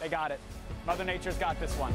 They got it. Mother Nature's got this one.